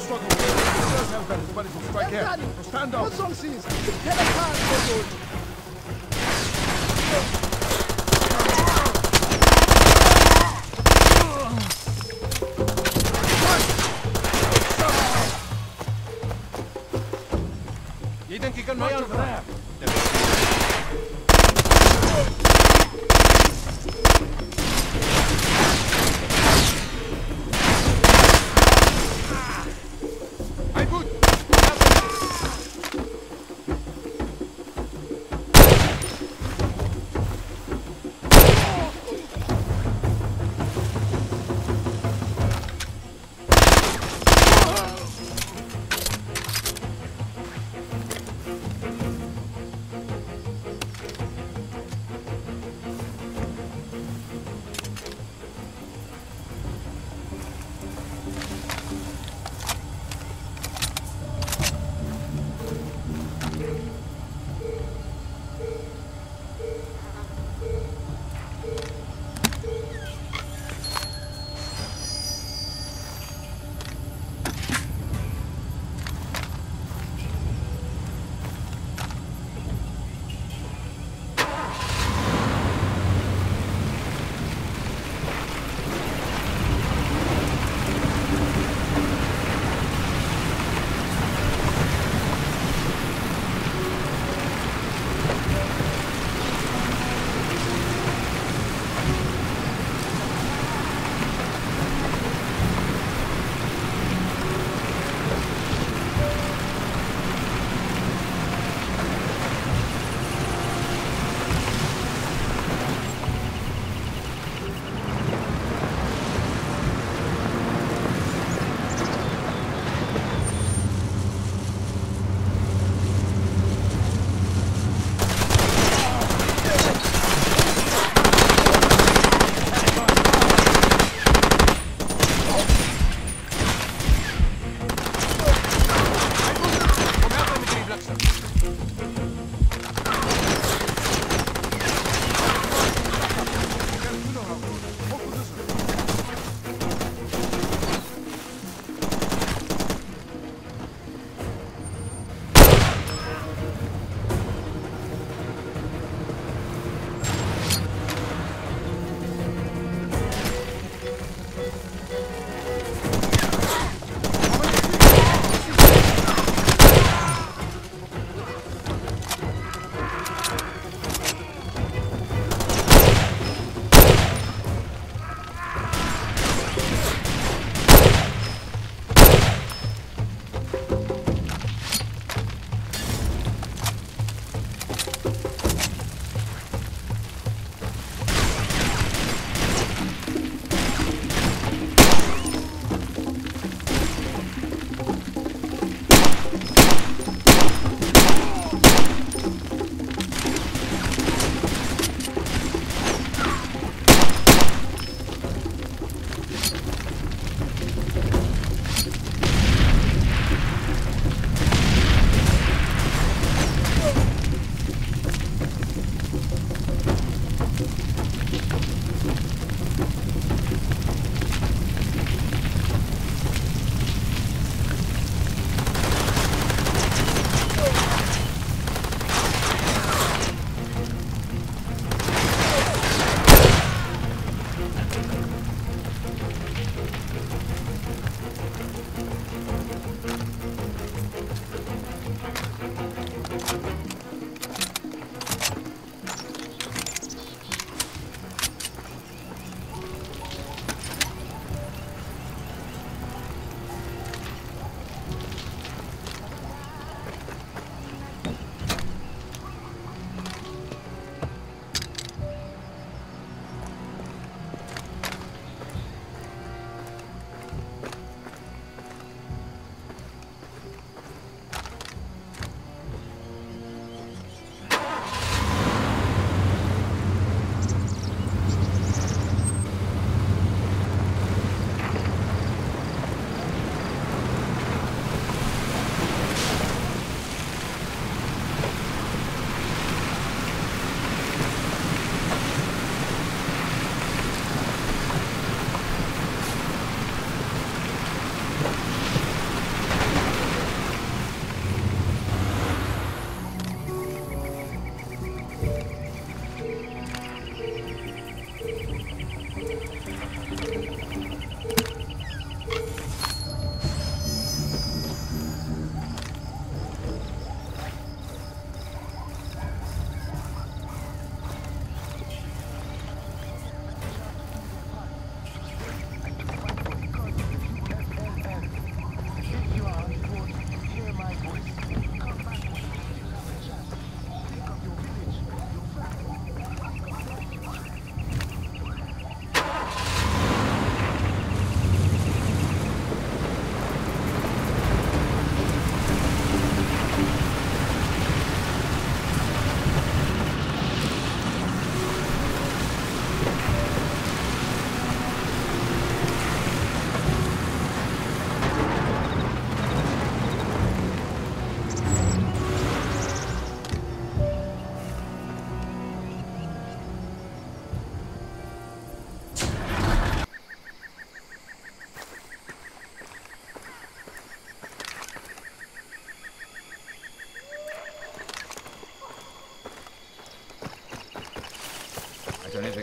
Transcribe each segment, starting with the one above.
struggle with it. It does help them to manage to strike air. So stand up. What's wrong, Sis? Get a card, Godo. Jeden kikan mı yardım?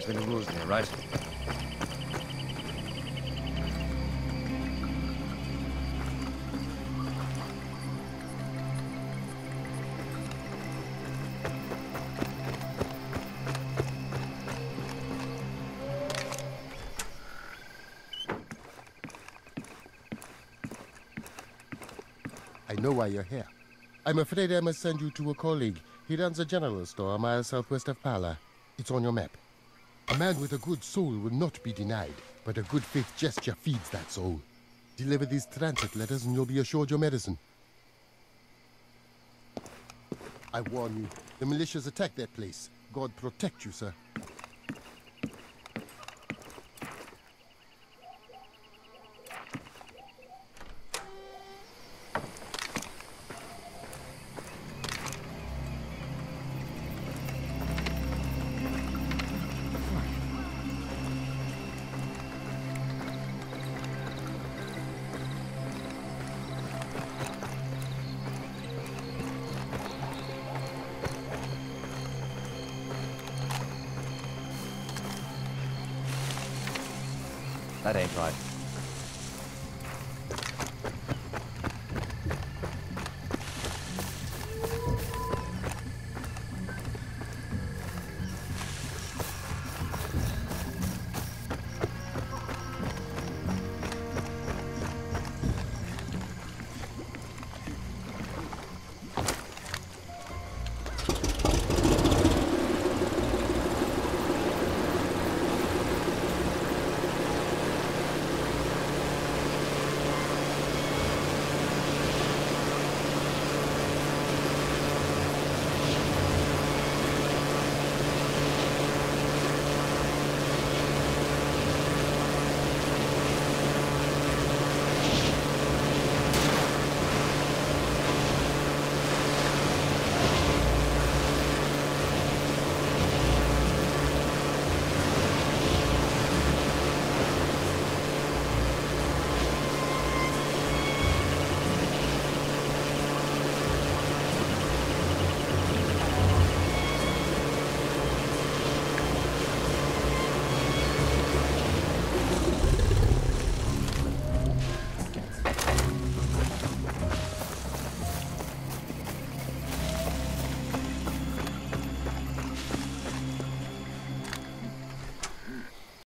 Anything can lose me, right? I know why you're here. I'm afraid I must send you to a colleague. He runs a general store a mile southwest of Pala. It's on your map. A man with a good soul will not be denied, but a good faith gesture feeds that soul. Deliver these transit letters and you'll be assured your medicine. I warn you, the militias attack that place. God protect you, sir. That ain't right.